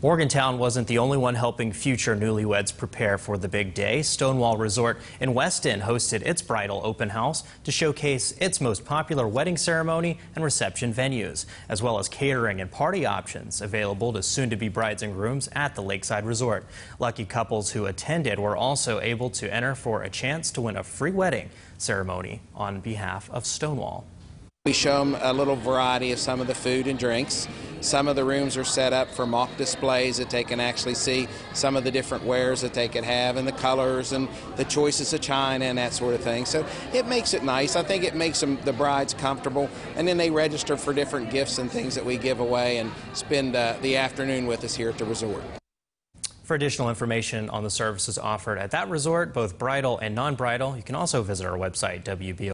Morgantown wasn't the only one helping future newlyweds prepare for the big day. Stonewall Resort in Weston hosted its bridal open house to showcase its most popular wedding ceremony and reception venues, as well as catering and party options available to soon-to-be brides and grooms at the Lakeside Resort. Lucky couples who attended were also able to enter for a chance to win a free wedding ceremony on behalf of Stonewall. We show them a little variety of some of the food and drinks. Some of the rooms are set up for mock displays that they can actually see some of the different wares that they could have and the colors and the choices of china and that sort of thing. So it makes it nice. I think it makes them, the brides comfortable. And then they register for different gifts and things that we give away and spend uh, the afternoon with us here at the resort. For additional information on the services offered at that resort, both bridal and non-bridal, you can also visit our website, WBO.